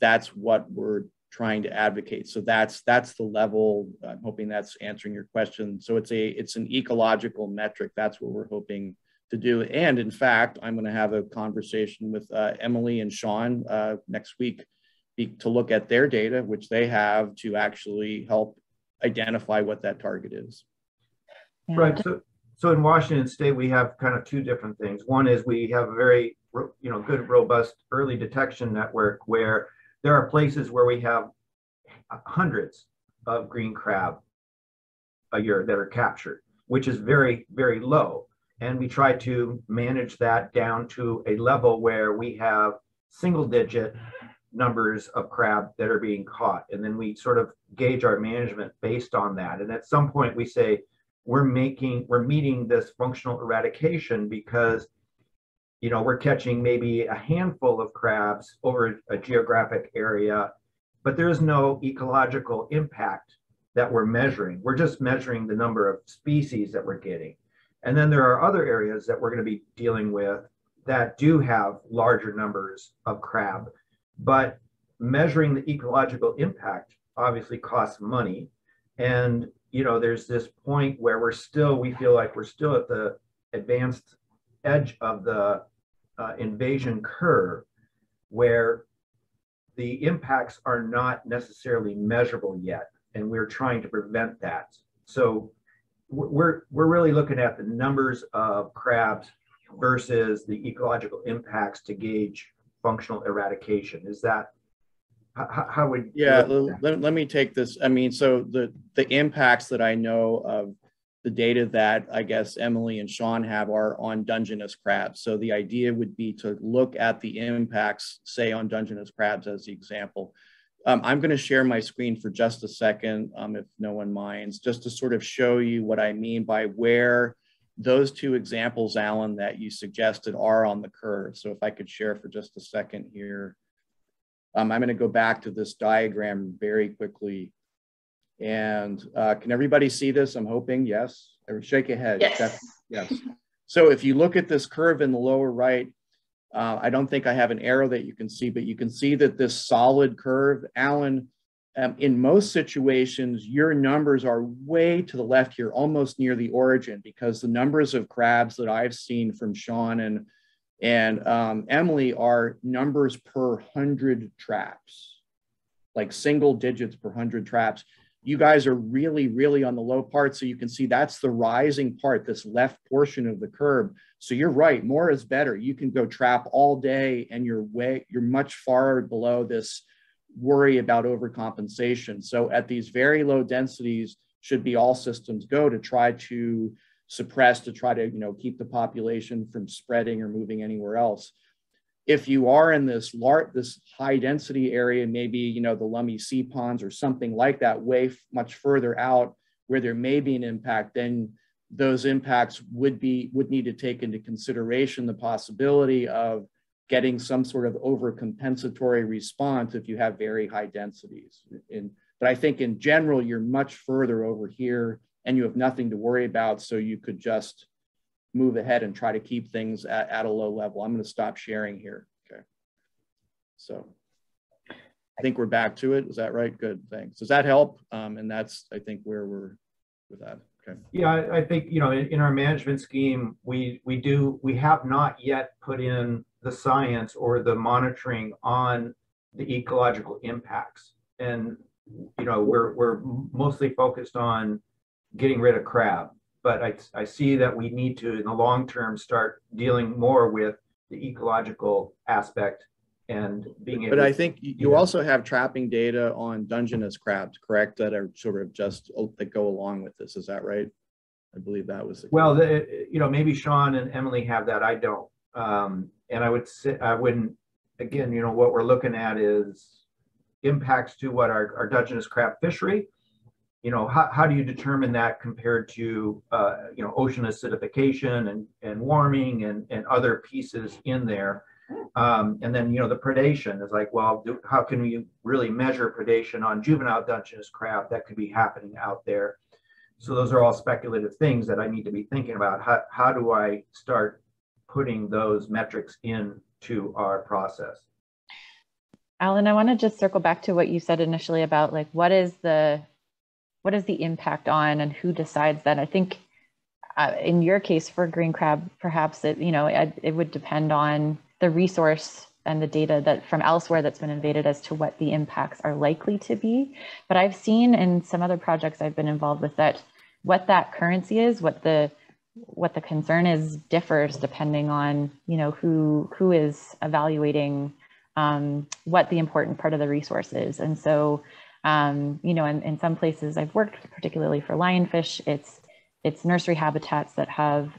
that's what we're trying to advocate. So that's that's the level. I'm hoping that's answering your question. So it's a it's an ecological metric. That's what we're hoping to do. And in fact, I'm going to have a conversation with uh, Emily and Sean uh, next week to look at their data, which they have to actually help identify what that target is. Right. So, so in Washington State, we have kind of two different things. One is we have a very, you know, good, robust early detection network where there are places where we have hundreds of green crab a year that are captured, which is very, very low. And we try to manage that down to a level where we have single digit numbers of crab that are being caught. And then we sort of gauge our management based on that. And at some point we say, we're making, we're meeting this functional eradication because, you know, we're catching maybe a handful of crabs over a geographic area, but there's no ecological impact that we're measuring. We're just measuring the number of species that we're getting. And then there are other areas that we're going to be dealing with that do have larger numbers of crab but measuring the ecological impact obviously costs money. And, you know, there's this point where we're still, we feel like we're still at the advanced edge of the uh, invasion curve where the impacts are not necessarily measurable yet. And we're trying to prevent that. So we're, we're really looking at the numbers of crabs versus the ecological impacts to gauge functional eradication. Is that how, how would yeah let, let me take this i mean so the the impacts that i know of the data that i guess emily and sean have are on dungeness crabs so the idea would be to look at the impacts say on dungeness crabs as the example um, i'm going to share my screen for just a second um, if no one minds just to sort of show you what i mean by where those two examples, Alan, that you suggested are on the curve. So if I could share for just a second here. Um, I'm going to go back to this diagram very quickly. And uh, can everybody see this? I'm hoping, yes. Shake your head. Yes. yes. So if you look at this curve in the lower right, uh, I don't think I have an arrow that you can see, but you can see that this solid curve, Alan, um, in most situations, your numbers are way to the left here, almost near the origin, because the numbers of crabs that I've seen from Sean and and um, Emily are numbers per hundred traps, like single digits per hundred traps. You guys are really, really on the low part. So you can see that's the rising part, this left portion of the curve. So you're right, more is better. You can go trap all day and you're way, you're much far below this worry about overcompensation. So at these very low densities should be all systems go to try to suppress, to try to you know keep the population from spreading or moving anywhere else. If you are in this large, this high density area, maybe you know the Lummi sea ponds or something like that, way much further out where there may be an impact, then those impacts would be would need to take into consideration the possibility of getting some sort of overcompensatory response if you have very high densities. In, but I think in general, you're much further over here and you have nothing to worry about. So you could just move ahead and try to keep things at, at a low level. I'm gonna stop sharing here, okay? So I think we're back to it. Is that right? Good, thanks. Does that help? Um, and that's, I think, where we're with that. Okay. Yeah, I, I think, you know, in, in our management scheme, we, we do, we have not yet put in the science or the monitoring on the ecological impacts. And you know, we're we're mostly focused on getting rid of crab, but I, I see that we need to, in the long term, start dealing more with the ecological aspect and being able. But I think you also have trapping data on Dungeness crabs, correct? That are sort of just oh, that go along with this. Is that right? I believe that was. The well, the, you know, maybe Sean and Emily have that. I don't. Um, and I would say I wouldn't. Again, you know what we're looking at is impacts to what our, our Dungeness crab fishery. You know, how, how do you determine that compared to, uh, you know, ocean acidification and, and warming and, and other pieces in there? Um, and then, you know, the predation is like, well, do, how can we really measure predation on juvenile Dungeness crab that could be happening out there? So those are all speculative things that I need to be thinking about. How, how do I start putting those metrics into our process? Alan, I want to just circle back to what you said initially about like what is the what is the impact on and who decides that? I think uh, in your case for green crab, perhaps it you know it, it would depend on the resource and the data that from elsewhere that's been invaded as to what the impacts are likely to be. But I've seen in some other projects I've been involved with that what that currency is, what the what the concern is differs depending on you know who who is evaluating um, what the important part of the resource is. And so, um, you know, in, in some places I've worked, particularly for lionfish, it's it's nursery habitats that have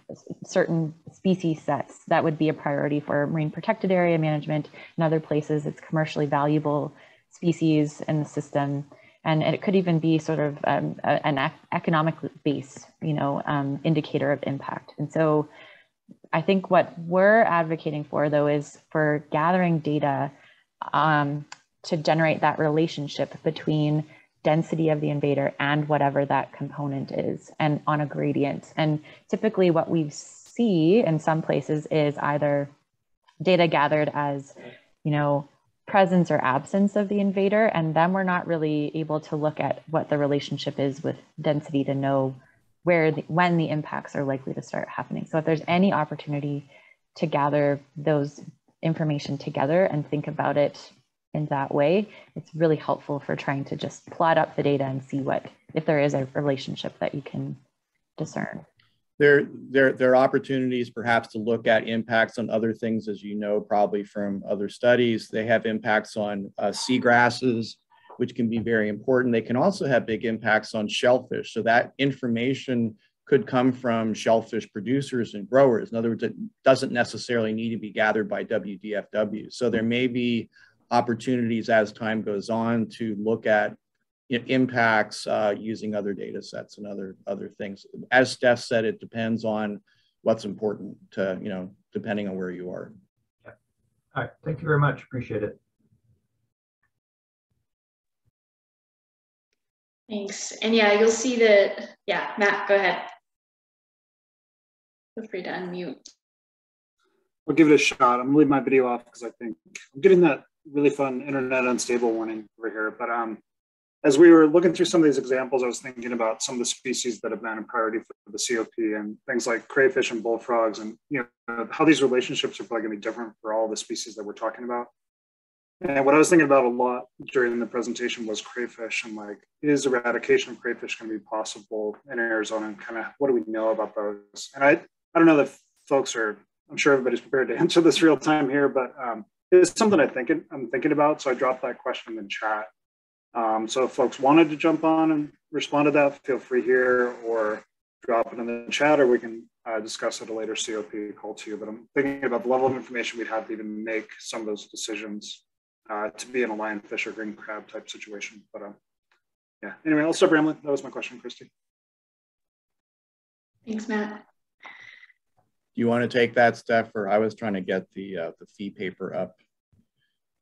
certain species sets that would be a priority for marine protected area management. In other places, it's commercially valuable species in the system. And it could even be sort of um, a, an economic base, you know, um, indicator of impact. And so I think what we're advocating for, though, is for gathering data um, to generate that relationship between density of the invader and whatever that component is and on a gradient. And typically what we see in some places is either data gathered as, you know, presence or absence of the invader. And then we're not really able to look at what the relationship is with density to know where the, when the impacts are likely to start happening. So if there's any opportunity to gather those information together and think about it in that way, it's really helpful for trying to just plot up the data and see what if there is a relationship that you can discern. There, there, there are opportunities perhaps to look at impacts on other things, as you know, probably from other studies. They have impacts on uh, seagrasses, which can be very important. They can also have big impacts on shellfish. So that information could come from shellfish producers and growers. In other words, it doesn't necessarily need to be gathered by WDFW. So there may be opportunities as time goes on to look at impacts uh, using other data sets and other other things. As Steph said, it depends on what's important to, you know, depending on where you are. Yeah. All right. Thank you very much. Appreciate it. Thanks. And yeah, you'll see that, yeah, Matt, go ahead. Feel free to unmute. I'll give it a shot. I'm gonna leave my video off because I think I'm getting that really fun internet unstable warning over here. But um, as we were looking through some of these examples, I was thinking about some of the species that have been a priority for the COP and things like crayfish and bullfrogs and you know how these relationships are probably gonna be different for all the species that we're talking about. And what I was thinking about a lot during the presentation was crayfish and like, is eradication of crayfish going to be possible in Arizona? And kind of what do we know about those? And I, I don't know that folks are, I'm sure everybody's prepared to <laughs> answer this real time here, but um, it's something I think I'm thinking about. So I dropped that question in chat. Um, so if folks wanted to jump on and respond to that, feel free here or drop it in the chat, or we can uh, discuss at a later COP call to you. But I'm thinking about the level of information we'd have to even make some of those decisions uh, to be in a lionfish or green crab type situation. But um, yeah, anyway, I'll stop rambling. That was my question, Christy. Thanks, Matt. Do you want to take that, Steph, or I was trying to get the uh, the fee paper up.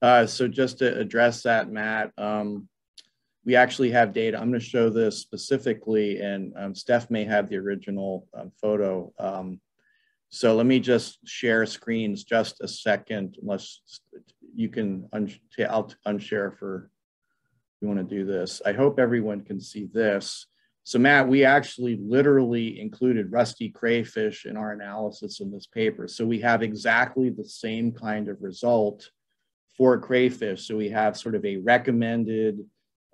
Uh, so just to address that, Matt, um, we actually have data. I'm going to show this specifically, and um, Steph may have the original um, photo. Um, so let me just share screens just a second, unless you can un I'll unshare for you want to do this. I hope everyone can see this. So Matt, we actually literally included rusty crayfish in our analysis in this paper. So we have exactly the same kind of result for crayfish. So we have sort of a recommended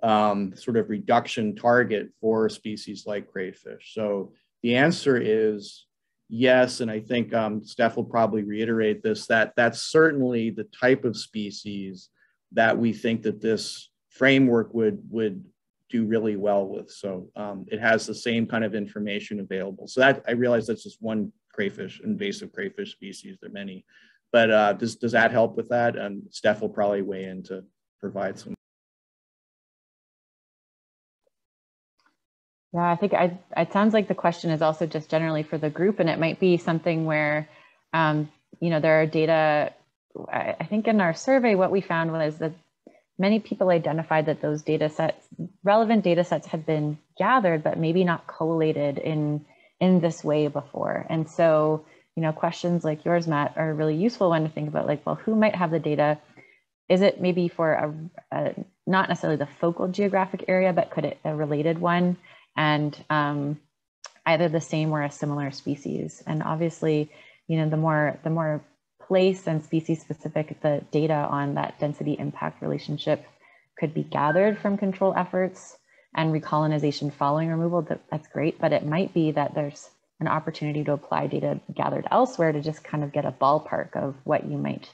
um, sort of reduction target for species like crayfish. So the answer is yes, and I think um, Steph will probably reiterate this, that that's certainly the type of species that we think that this framework would, would do really well with. So um, it has the same kind of information available. So that I realize that's just one crayfish, invasive crayfish species. There are many, but uh, does does that help with that? And um, Steph will probably weigh in to provide some. Yeah, I think I, it sounds like the question is also just generally for the group, and it might be something where, um, you know, there are data. I, I think in our survey, what we found was that many people identified that those data sets, relevant data sets had been gathered, but maybe not collated in, in this way before. And so, you know, questions like yours, Matt, are a really useful one to think about like, well, who might have the data? Is it maybe for a, a not necessarily the focal geographic area, but could it a related one? And um, either the same or a similar species. And obviously, you know, the more the more place and species specific the data on that density impact relationship could be gathered from control efforts and recolonization following removal, that, that's great, but it might be that there's an opportunity to apply data gathered elsewhere to just kind of get a ballpark of what you might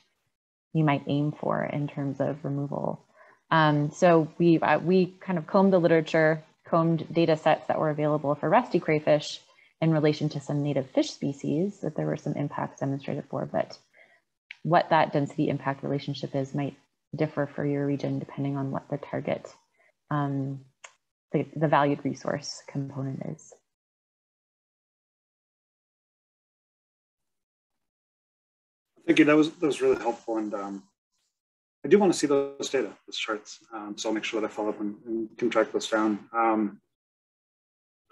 you might aim for in terms of removal. Um, so we uh, we kind of combed the literature, combed data sets that were available for rusty crayfish in relation to some native fish species that there were some impacts demonstrated for, but what that density impact relationship is might differ for your region depending on what the target, um, the, the valued resource component is. Thank you. That was that was really helpful, and um, I do want to see those data, those charts. Um, so I'll make sure that I follow up and, and can track those down. Um,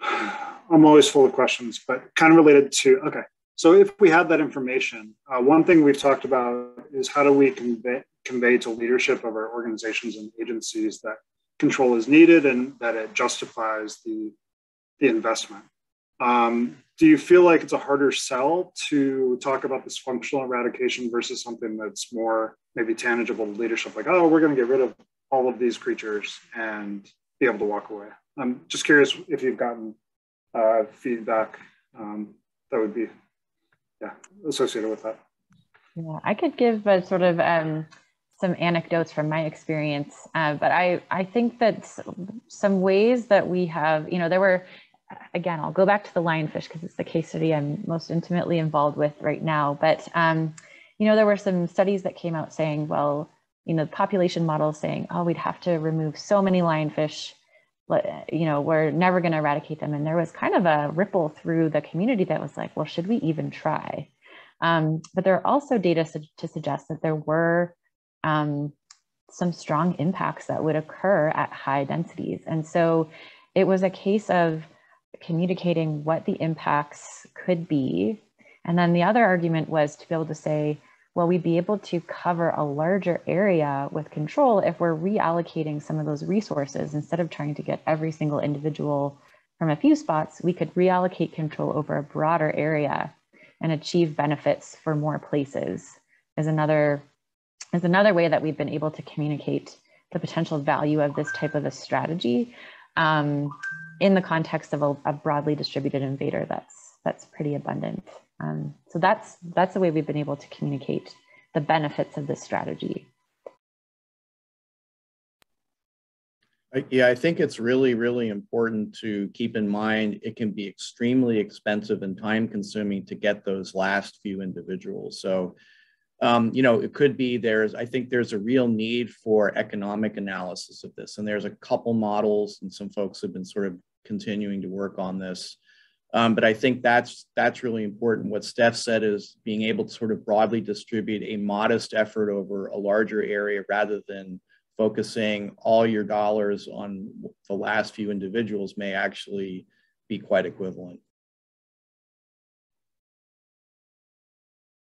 <sighs> I'm always full of questions, but kind of related to okay. So if we had that information, uh, one thing we've talked about is how do we convey, convey to leadership of our organizations and agencies that control is needed and that it justifies the, the investment. Um, do you feel like it's a harder sell to talk about this functional eradication versus something that's more maybe tangible to leadership, like, oh, we're going to get rid of all of these creatures and be able to walk away? I'm just curious if you've gotten uh, feedback um, that would be yeah, associated with that. Yeah, I could give a sort of um, some anecdotes from my experience, uh, but I, I think that some ways that we have, you know, there were, again, I'll go back to the lionfish because it's the case study I'm most intimately involved with right now. But, um, you know, there were some studies that came out saying, well, you know, the population models saying, oh, we'd have to remove so many lionfish you know, we're never going to eradicate them. And there was kind of a ripple through the community that was like, well, should we even try? Um, but there are also data su to suggest that there were um, some strong impacts that would occur at high densities. And so it was a case of communicating what the impacts could be. And then the other argument was to be able to say, well, we'd be able to cover a larger area with control if we're reallocating some of those resources instead of trying to get every single individual from a few spots, we could reallocate control over a broader area and achieve benefits for more places is another is another way that we've been able to communicate the potential value of this type of a strategy um, in the context of a, a broadly distributed invader that's that's pretty abundant. Um, so that's that's the way we've been able to communicate the benefits of this strategy. Yeah, I think it's really, really important to keep in mind it can be extremely expensive and time consuming to get those last few individuals. So, um, you know, it could be there's, I think there's a real need for economic analysis of this. And there's a couple models, and some folks have been sort of continuing to work on this. Um, but I think that's that's really important. What Steph said is being able to sort of broadly distribute a modest effort over a larger area rather than focusing all your dollars on the last few individuals may actually be quite equivalent.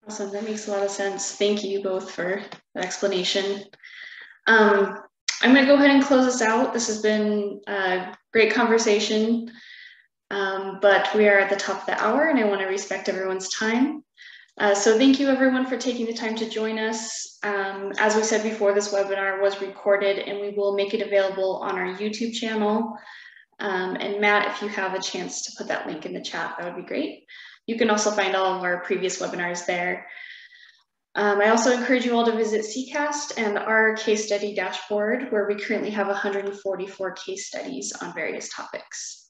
Awesome, that makes a lot of sense. Thank you both for the explanation. Um, I'm gonna go ahead and close this out. This has been a great conversation. Um, but we are at the top of the hour and I want to respect everyone's time. Uh, so thank you everyone for taking the time to join us. Um, as we said before, this webinar was recorded and we will make it available on our YouTube channel. Um, and Matt, if you have a chance to put that link in the chat, that would be great. You can also find all of our previous webinars there. Um, I also encourage you all to visit CCAST and our case study dashboard, where we currently have 144 case studies on various topics.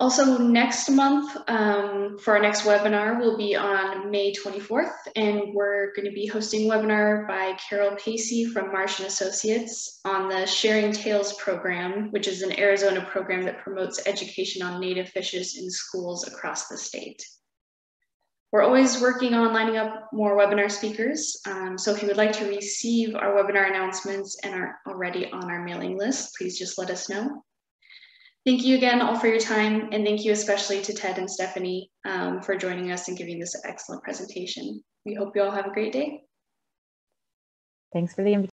Also, next month, um, for our next webinar, will be on May 24th, and we're going to be hosting a webinar by Carol Pacey from Marsh & Associates on the Sharing Tales program, which is an Arizona program that promotes education on native fishes in schools across the state. We're always working on lining up more webinar speakers, um, so if you would like to receive our webinar announcements and are already on our mailing list, please just let us know. Thank you again all for your time, and thank you especially to Ted and Stephanie um, for joining us and giving this excellent presentation. We hope you all have a great day. Thanks for the invitation.